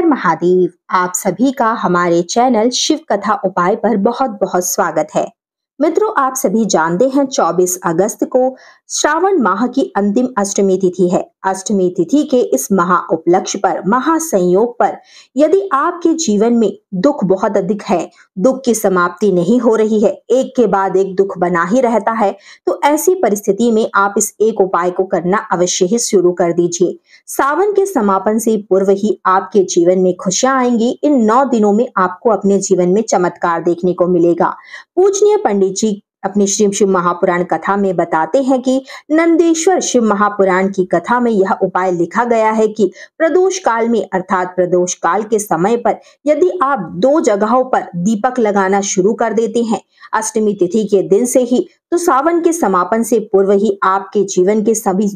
हर महादेव। आप सभी का हमारे चैनल शिव कथा उपाय पर बहुत बहुत स्वागत है। मित्रों, आप सभी जानते हैं 24 अगस्त को श्रावण माह की अंतिम अष्टमी तिथि है। अष्टमी तिथि के इस महा उपलक्ष्य पर महासंयोग पर, यदि आपके जीवन में दुख बहुत अधिक है, दुख की समाप्ति नहीं हो रही है, एक के बाद एक दुख बना ही रहता है तो ऐसी परिस्थिति में आप इस एक उपाय को करना अवश्य ही शुरू कर दीजिए। सावन के समापन से पूर्व ही आपके जीवन में खुशियाँ आएँगी, इन नौ दिनों में आपको अपने जीवन में चमत्कार देखने को मिलेगा। पूजनीय पंडित जी अपनी श्री शिव महापुराण कथा में बताते हैं कि नंदेश्वर शिव महापुराण की कथा में यह उपाय लिखा गया है कि प्रदोष काल में, अर्थात प्रदोष काल के समय पर, यदि आप दो जगहों पर दीपक लगाना शुरू कर देते हैं, अष्टमी तिथि के दिन से ही तो सावन के समापन से पूर्व ही आपके जीवन के सभी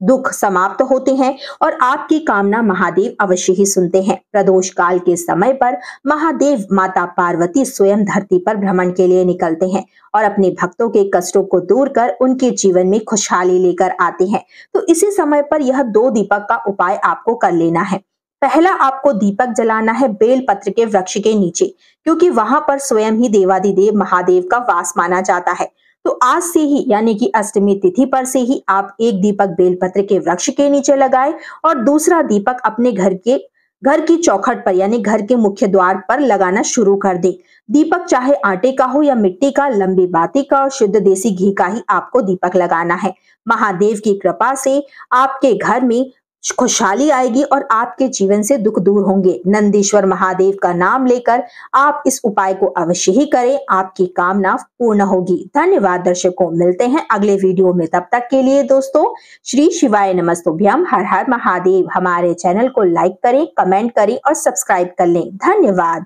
दुख समाप्त होते हैं और आपकी कामना महादेव अवश्य ही सुनते हैं। प्रदोष काल के समय पर महादेव माता पार्वती स्वयं धरती पर भ्रमण के लिए निकलते हैं और अपने भक्तों के कष्टों को दूर कर उनके जीवन में खुशहाली लेकर आते हैं। तो इसी समय पर यह दो दीपक का उपाय आपको कर लेना है। पहला आपको दीपक जलाना है बेल पत्र के वृक्ष के नीचे, क्योंकि वहाँ पर स्वयं ही देवादिदेव महादेव का वास माना जाता है। तो आज से ही, यानी कि अष्टमी तिथि पर से ही आप एक दीपक बेलपत्र के वृक्ष के नीचे लगाए और दूसरा दीपक अपने घर के, घर की चौखट पर, यानी घर के मुख्य द्वार पर लगाना शुरू कर दे। दीपक चाहे आटे का हो या मिट्टी का, लंबी बाती का और शुद्ध देसी घी का ही आपको दीपक लगाना है। महादेव की कृपा से आपके घर में खुशहाली आएगी और आपके जीवन से दुख दूर होंगे। नंदीश्वर महादेव का नाम लेकर आप इस उपाय को अवश्य ही करें। आपकी कामना पूर्ण होगी। धन्यवाद दर्शकों। मिलते हैं अगले वीडियो में। तब तक के लिए दोस्तों, श्री शिवाय नमस्तुभ्यम। हर हर महादेव। हमारे चैनल को लाइक करें, कमेंट करें और सब्सक्राइब कर लें। धन्यवाद।